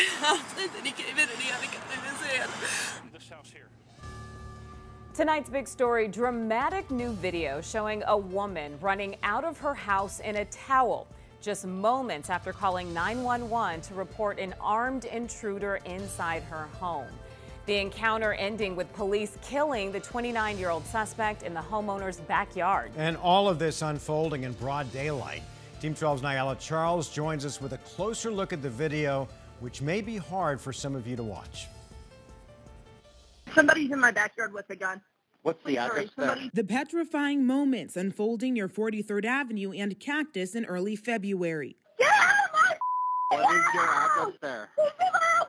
Tonight's big story dramatic new video showing a woman running out of her house in a towel just moments after calling 911 to report an armed intruder inside her home. The encounter ending with police killing the 29 year old suspect in the homeowner's backyard. And all of this unfolding in broad daylight. Team 12's Nyala Charles joins us with a closer look at the video, which may be hard for some of you to watch. Somebody's in my backyard with a gun. What's the Sorry, address there? somebody. The petrifying moments unfolding near 43rd Avenue and Cactus in early February. Get out of my What is your address there?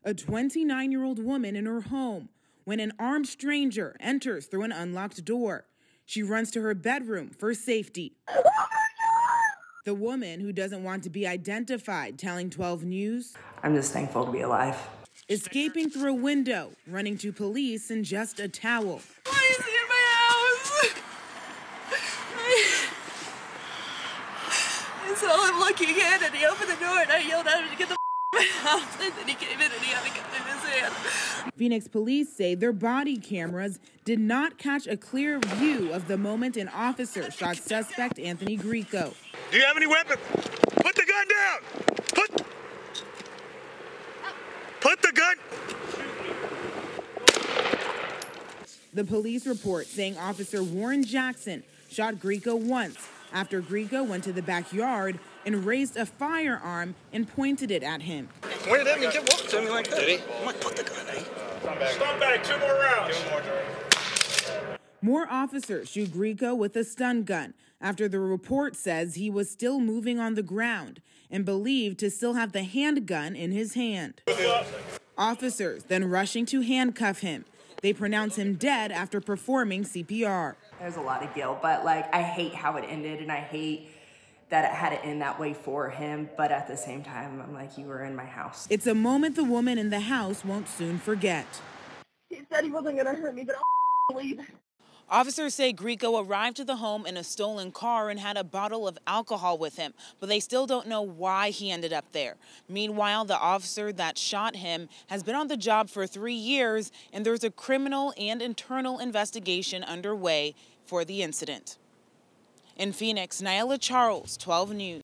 A 29 year old woman in her home when an armed stranger enters through an unlocked door. She runs to her bedroom for safety. The woman, who doesn't want to be identified, telling 12 News, I'm just thankful to be alive. escaping through a window, running to police in just a towel. Why is he in my house? I saw him looking in and he opened the door and I yelled at him to get the out of my house. and he came in and he had a gun in his hand. Phoenix police say their body cameras did not catch a clear view of the moment an officer shot suspect Anthony Greco. Do you have any weapons? Put the gun down. Put. Put the gun. The police report saying Officer Warren Jackson shot Greco once after Greco went to the backyard and raised a firearm and pointed it at him. Where did he get walk to me like that? Did he? I'm like, put the gun, eh? Stop back. Two more rounds. Two more, More officers shoot Greco with a stun gun after the report says he was still moving on the ground and believed to still have the handgun in his hand. Officers then rushing to handcuff him. They pronounce him dead after performing CPR. There's a lot of guilt, but like I hate how it ended and I hate that it had to end that way for him. But at the same time, I'm like, you were in my house. It's a moment the woman in the house won't soon forget. He said he wasn't gonna hurt me, but I'll leave. Officers say Greco arrived to the home in a stolen car and had a bottle of alcohol with him, but they still don't know why he ended up there. Meanwhile, the officer that shot him has been on the job for three years, and there's a criminal and internal investigation underway for the incident. In Phoenix, Nyla Charles, 12 News.